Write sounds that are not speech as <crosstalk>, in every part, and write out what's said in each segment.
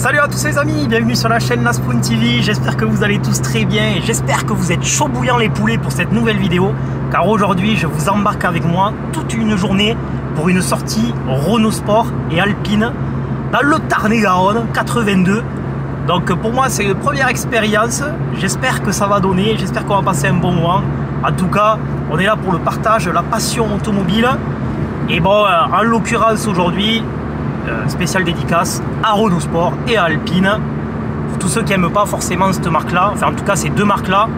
Salut à tous les amis, bienvenue sur la chaîne La Spoon TV, j'espère que vous allez tous très bien et j'espère que vous êtes chaud bouillant les poulets pour cette nouvelle vidéo. Car aujourd'hui je vous embarque avec moi toute une journée pour une sortie Renault Sport et Alpine dans le Tarn-et-Garonne 82 donc pour moi c'est une première expérience, j'espère que ça va donner, j'espère qu'on va passer un bon moment. En tout cas on est là pour le partage, la passion automobile. Et bon euh, en l'occurrence aujourd'hui euh, spécial dédicace à Renault Sport et à Alpine. Pour tous ceux qui n'aiment pas forcément cette marque-là, enfin en tout cas ces deux marques-là,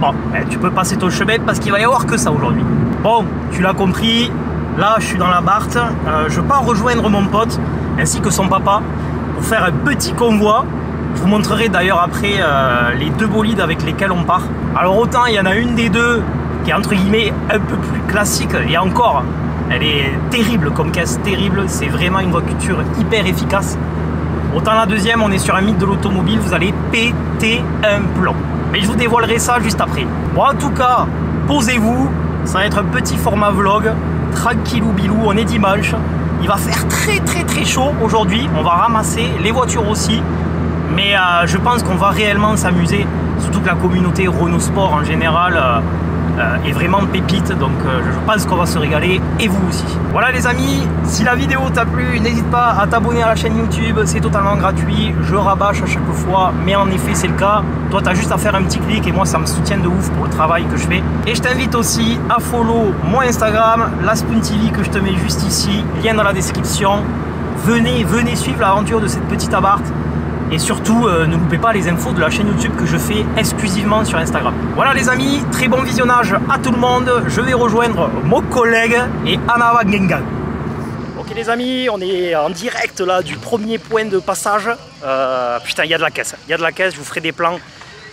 bon, ben, tu peux passer ton chemin parce qu'il va y avoir que ça aujourd'hui. Bon, tu l'as compris, là je suis dans la Barthe, euh, je pars rejoindre mon pote ainsi que son papa pour faire un petit convoi. Je vous montrerai d'ailleurs après euh, les deux bolides avec lesquels on part. Alors autant il y en a une des deux qui est entre guillemets un peu plus classique et encore elle est terrible comme caisse, terrible. C'est vraiment une voiture hyper efficace. Autant la deuxième, on est sur un mythe de l'automobile, vous allez péter un plomb. Mais je vous dévoilerai ça juste après. Bon, en tout cas, posez-vous. Ça va être un petit format vlog. Tranquillou bilou, on est dimanche. Il va faire très très très chaud aujourd'hui. On va ramasser les voitures aussi. Mais euh, je pense qu'on va réellement s'amuser. Surtout que la communauté Renault Sport en général. Euh, est vraiment pépite donc euh, je pense qu'on va se régaler et vous aussi. Voilà les amis, si la vidéo t'a plu, n'hésite pas à t'abonner à la chaîne YouTube, c'est totalement gratuit, je rabâche à chaque fois, mais en effet c'est le cas. Toi tu as juste à faire un petit clic et moi ça me soutient de ouf pour le travail que je fais. Et je t'invite aussi à follow mon Instagram, la Spoon TV que je te mets juste ici, lien dans la description. Venez, venez suivre l'aventure de cette petite abarth et surtout, euh, ne loupez pas les infos de la chaîne YouTube que je fais exclusivement sur Instagram. Voilà les amis, très bon visionnage à tout le monde. Je vais rejoindre mon collègue et Anna Wagenga. Ok les amis, on est en direct là du premier point de passage. Euh, putain, il y a de la caisse. Il y a de la caisse, je vous ferai des plans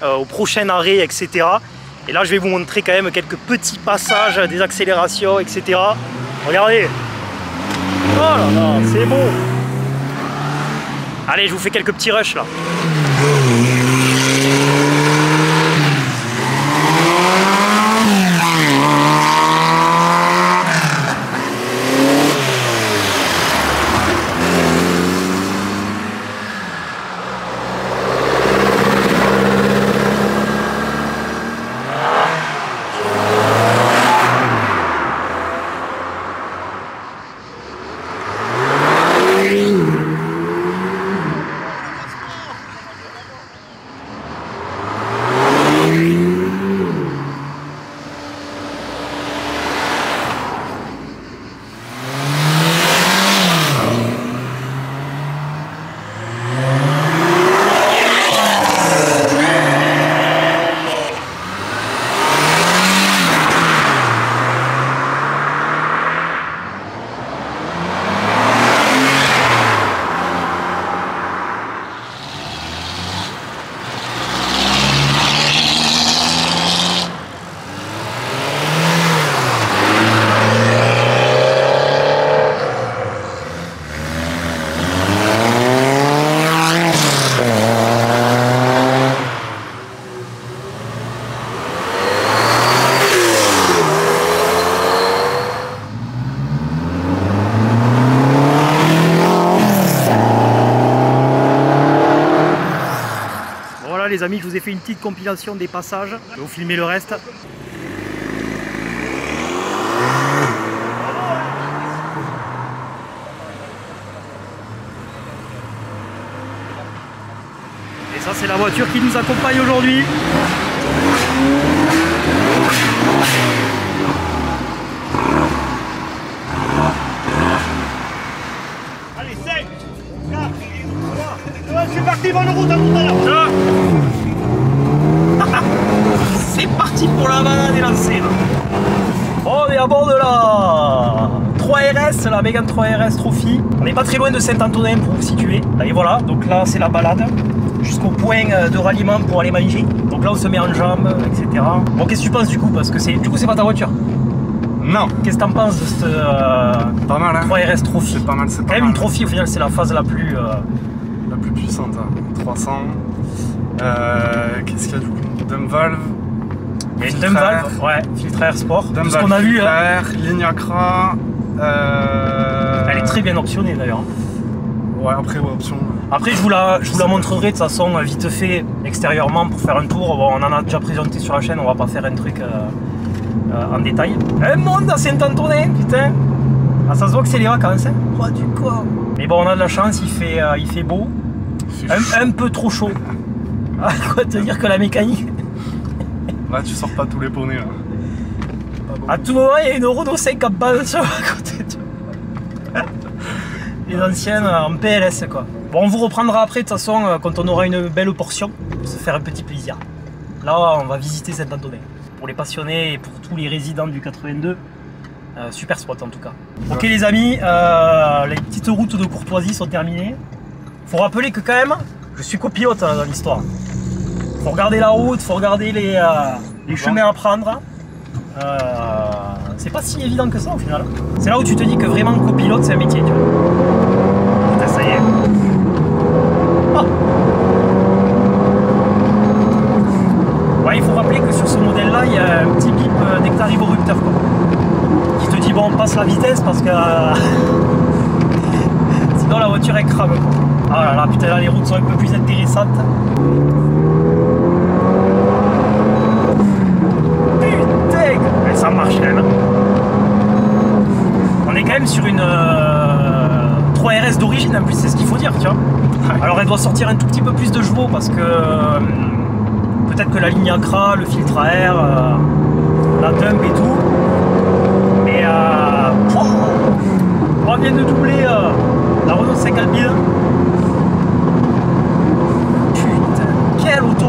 euh, au prochain arrêt, etc. Et là, je vais vous montrer quand même quelques petits passages, des accélérations, etc. Regardez. Oh là là, c'est beau. Allez, je vous fais quelques petits rushs là. Amis, je vous ai fait une petite compilation des passages. Je vais vous filmer le reste. Et ça c'est la voiture qui nous accompagne aujourd'hui. 3RS, la Mégane 3RS Trophy. On n'est pas très loin de Saint-Antonin pour vous situer. Et voilà, donc là c'est la balade jusqu'au point de ralliement pour aller manger. Donc là on se met en jambes, etc. Bon qu'est-ce que tu penses du coup? Parce que c'est du coup c'est pas ta voiture non. Qu'est-ce que t'en penses de cette euh, pas mal, hein 3RS Trophy? C'est pas mal, c'est Quand même une Trophy au final c'est la phase la plus... Euh... La plus puissante, 300. Hein. Euh, Qu'est-ce qu'il y a du coup? Dumb valve il y a une dumb valve, ouais, filtre air sport. Dumb ce qu'on a vu. Hein. ligne accra. Euh... Elle est très bien optionnée d'ailleurs. Ouais, après, ouais, option. Après, je vous la, je vous la montrerai de toute façon vite fait extérieurement pour faire un tour. Bon, on en a déjà présenté sur la chaîne, on va pas faire un truc euh, euh, en détail. Un monde à Saint-Antonin, putain ah, Ça se voit que c'est les vacances, hein oh, du quoi? Mais bon, on a de la chance, il fait, euh, il fait beau. Un, un peu trop chaud. <laughs> Ah, quoi te dire que la mécanique? Là, tu sors pas tous les poneys là. À tout moment, il y a une Renault 5 en bas sur à côté. tu vois. Les anciennes en PLS quoi. Bon, on vous reprendra après de toute façon euh, quand on aura une belle portion pour se faire un petit plaisir. Là, on va visiter Saint-Antonin. Pour les passionnés et pour tous les résidents du 82, euh, super spot en tout cas. Ok les amis, euh, les petites routes de courtoisie sont terminées. Faut rappeler que quand même, je suis copilote hein, dans l'histoire. Faut regarder la route, faut regarder les, euh, les chemins à prendre. Euh, c'est pas si évident que ça au final. C'est là où tu te dis que vraiment copilote c'est un métier. Tu vois. Putain, ça y est. Ah. Ouais, il faut rappeler que sur ce modèle là, il y a un petit bip euh, dès que tu arrives au. Quoi, qui te dit bon, on passe la vitesse parce que euh, <laughs> sinon la voiture elle crame. Ah là là, putain, là les routes sont un peu plus intéressantes. Putain, mais ça marche quand même. hein. On est quand même sur une euh, 3RS d'origine en plus, c'est ce qu'il faut dire, tu vois. Alors elle doit sortir un tout petit peu plus de chevaux parce que euh, peut-être que la ligne Accra, le filtre à air, euh, la dump et tout. Mais euh, on vient de doubler euh, la Renault 5 Alpine. Putain, quelle auto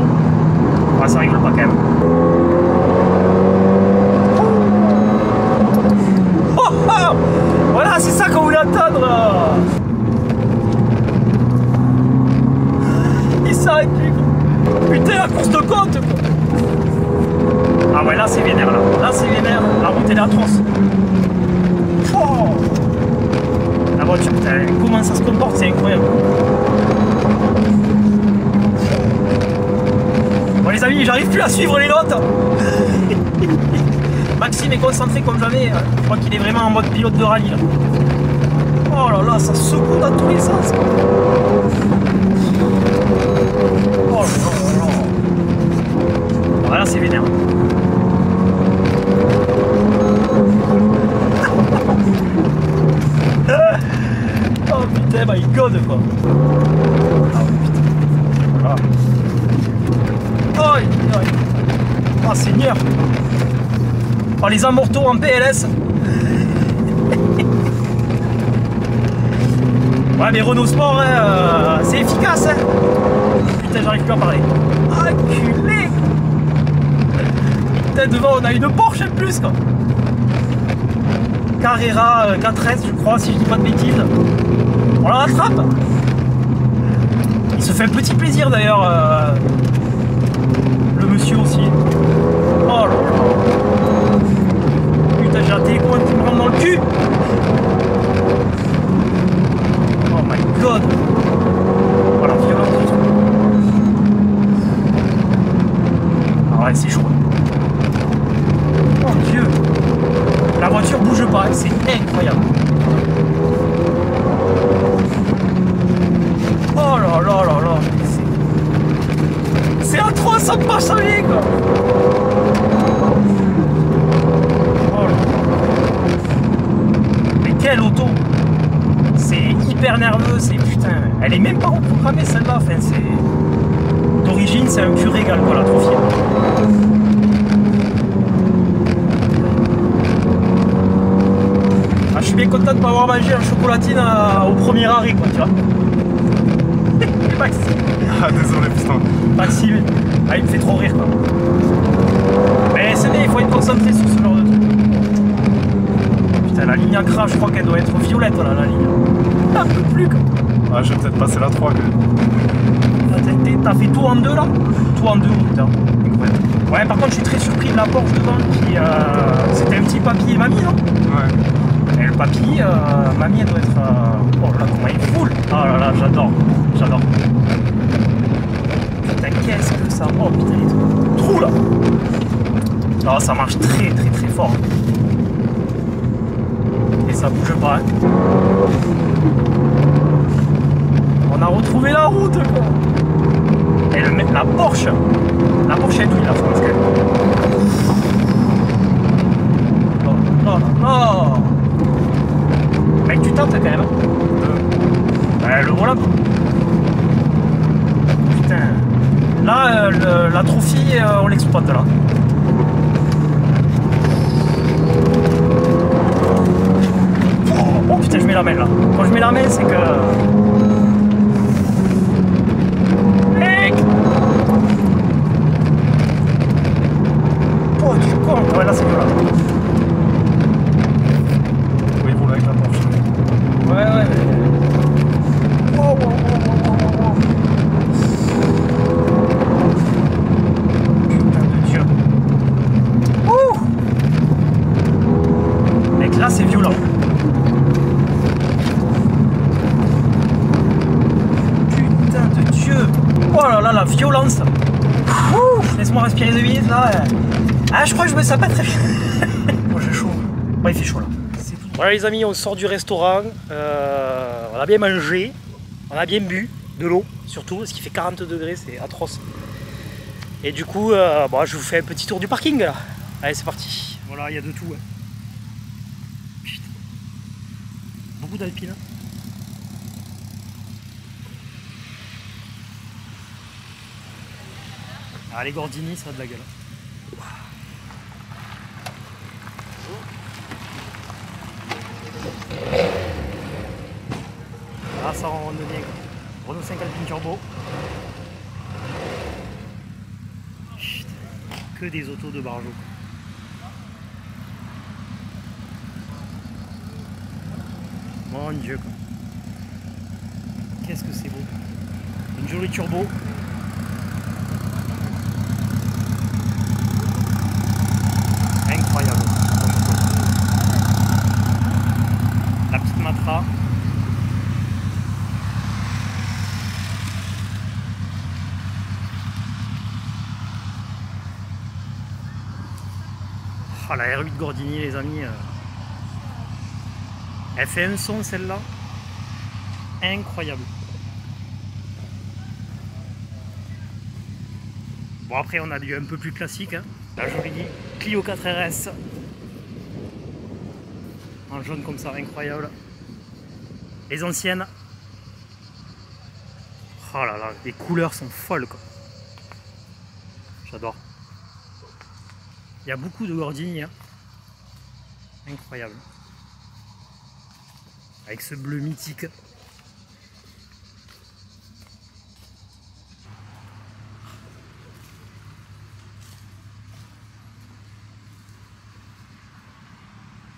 Ah ça rigole pas quand même. Oh, oh voilà, c'est ça qu'on voulait entendre. Il s'arrête plus. quoi. Putain, la course de côte. quoi. Ah ouais, là c'est vénère là. Là c'est vénère. La route elle est atroce. Oh la putain, comment ça se comporte, c'est incroyable. Bon les amis, j'arrive plus à suivre les notes. <laughs> Maxime est concentré comme jamais. Je crois qu'il est vraiment en mode pilote de rallye là. Oh là là, ça secoue dans tous les sens. Oh là là là là. Voilà, c'est vénère. <laughs> putain, my god quoi. Ah ouais, putain. Oh seigneur. Oh les amortos en PLS. <laughs> Ouais mais Renault Sport, hein, euh, c'est efficace hein. Putain j'arrive plus à parler. Enculé Putain devant on a une Porsche en plus quoi. Carrera euh, 4S je crois si je dis pas de bêtises. Il se fait un petit plaisir d'ailleurs euh, le monsieur aussi. Oh Putain j'ai un télécommande qui me rentre dans le cul Oh my god Voilà, violent ouais, c'est chaud. Oh dieu La voiture bouge pas, c'est incroyable. Reprogrammée celle-là, enfin c'est. D'origine c'est un pur régal quoi la trophy. Ah, je suis bien content de pas avoir mangé un chocolatine à- au premier arrêt quoi tu vois. Et <laughs> Maxime, Ah, désolé, putain. Maxime, ah, il me fait trop rire quoi. Mais c'est bien, il faut être concentré sur ce genre de truc. Putain la ligne à crash, je crois qu'elle doit être violette là la ligne. Un peu plus quoi. Ah, je vais peut-être passer la 3 quand même. Ah, t'as- fait tout en deux là Tout en deux, putain. Incroyable. Ouais, par contre, je suis très surpris de la Porsche devant qui. euh, C'était un petit papy et mamie, non Ouais. Et le papy, euh, mamie, elle doit être. euh, Oh là là, comment elle est full Oh là là, j'adore. J'adore. Putain, qu'est-ce que ça. Oh putain, les trous là Non, ça marche très très très fort. Et ça bouge pas. hein. On a retrouvé la route quoi. Et le, la Porsche La Porsche est douille la France quand même. Non, non, non Mec tu tentes quand même. Hein. Ouais, le voilà. Putain. Là, euh, la trophie, euh, on l'exploite là. Oh putain, je mets la main là. Quand je mets la main, c'est que. Mec Oh, du con Ouais, là, c'est là. Oui, roule avec la Porsche. Ouais, ouais, mais. Oh, oh, oh, oh, oh. Putain de Dieu. Ouh Mec, là, c'est violent. Putain de Dieu Oh là là, la violence Ouh Laisse-moi respirer deux minutes, là. Ah, je crois que je me sens pas très bien. Moi, j'ai chaud. Ouais, il fait chaud, là. Les amis, on sort du restaurant, euh, on a bien mangé, on a bien bu, de l'eau surtout, parce qu'il fait 40 degrés, c'est atroce. Et du coup, euh, je vous fais un petit tour du parking là. Allez, c'est parti. Voilà, il y a de tout. hein. Beaucoup d'alpines. hein. Ah, Gordini, ça a de la gueule. Ah, ça en bien. quoi. Renault 5 Alpine Turbo. Chut. Que des autos de Barjo. Mon dieu. Qu'est-ce que c'est beau. Une jolie turbo. Incroyable. La petite Matra. Ah, la R8 Gordini, les amis. euh. Elle fait un son celle-là. Incroyable. Bon, après, on a du un peu plus classique. hein. La jolie Clio 4 RS. En jaune comme ça, incroyable. Les anciennes. Oh là là, les couleurs sont folles quoi. J'adore. Il y a beaucoup de Gordini. hein. Incroyable. Avec ce bleu mythique.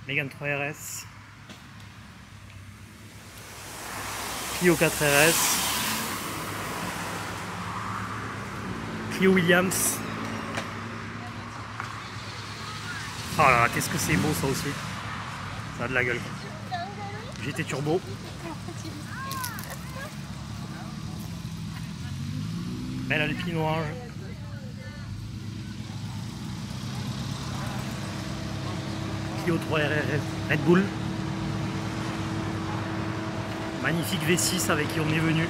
Mégane 3 RS. Clio 4 RS. Clio Williams. Oh là là, qu'est-ce que c'est beau ça aussi. Ça a de la gueule. GT Turbo. Belle Alpine orange. Clio 3 RR Red Bull. Magnifique V6 avec qui on est venu.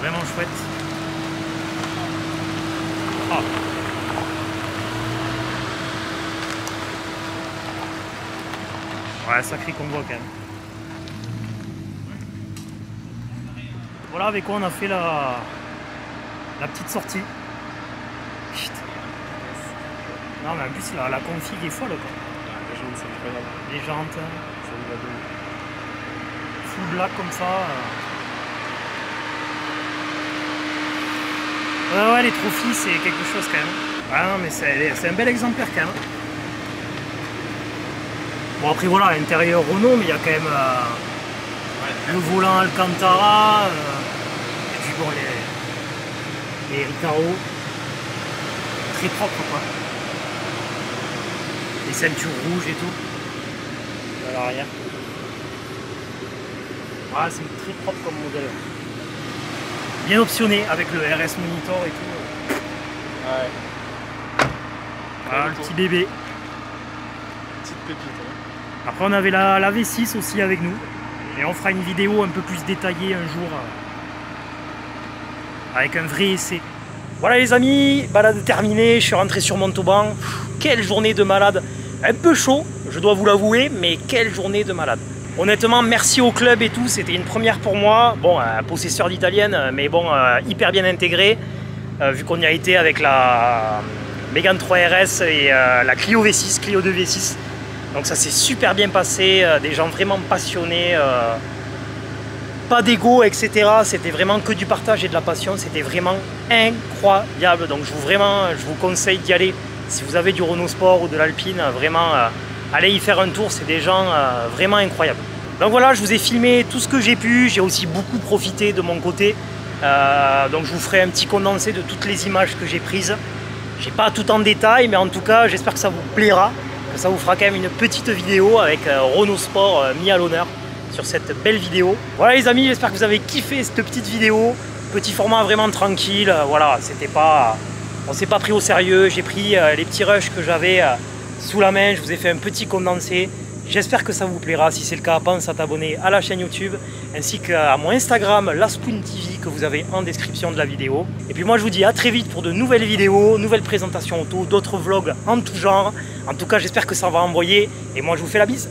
Vraiment chouette. Ah. Ouais, sacré convoi quand même. Voilà avec quoi on a fait la, la petite sortie. Chut. Non mais en plus la, la config est folle quoi. Les gens, c'est incroyable. Les jantes, de full black comme ça. euh. Ouais ouais les trophies c'est quelque chose quand même. Ah non mais c'est c'est un bel exemplaire quand même. Bon après voilà, intérieur Renault, mais il y a quand même euh, le volant Alcantara, euh, et puis bon les, les Recaro, très propre quoi. Les ceintures rouges et tout, à l'arrière. Voilà, c'est très propre comme modèle. Bien optionné avec le RS Monitor et tout. Ouais. Voilà le petit bébé. Petite pépite. hein. Après on avait la, la V6 aussi avec nous. Et on fera une vidéo un peu plus détaillée un jour. euh, avec un vrai essai. Voilà les amis, balade terminée, je suis rentré sur Montauban. Quelle journée de malade. Un peu chaud, je dois vous l'avouer, mais quelle journée de malade. Honnêtement, merci au club et tout, c'était une première pour moi. Bon, un possesseur d'italienne, mais bon, euh, hyper bien intégré, euh, vu qu'on y a été avec la Mégane 3 RS et euh, la Clio V6, Clio 2 V6. Donc ça s'est super bien passé, des gens vraiment passionnés pas d'ego, etc. C'était vraiment que du partage et de la passion. C'était vraiment incroyable. Donc je vous vraiment, je vous conseille d'y aller. Si vous avez du Renault Sport ou de l'Alpine, vraiment, euh, allez y faire un tour. C'est des gens euh, vraiment incroyables. Donc voilà, je vous ai filmé tout ce que j'ai pu. J'ai aussi beaucoup profité de mon côté. Euh, donc je vous ferai un petit condensé de toutes les images que j'ai prises. J'ai pas tout en détail, mais en tout cas, j'espère que ça vous plaira. Ça vous fera quand même une petite vidéo avec Renault Sport mis à l'honneur sur cette belle vidéo. Voilà les amis, j'espère que vous avez kiffé cette petite vidéo. Petit format vraiment tranquille, voilà, c'était pas... On s'est pas pris au sérieux, j'ai pris euh, les petits rushs que j'avais euh, sous la main, je vous ai fait un petit condensé. J'espère que ça vous plaira. Si c'est le cas, pense à t'abonner à la chaîne YouTube ainsi qu'à mon Instagram, Laspoon TV, que vous avez en description de la vidéo. Et puis moi, je vous dis à très vite pour de nouvelles vidéos, nouvelles présentations auto, d'autres vlogs en tout genre. En tout cas, j'espère que ça va envoyer. Et moi, je vous fais la bise.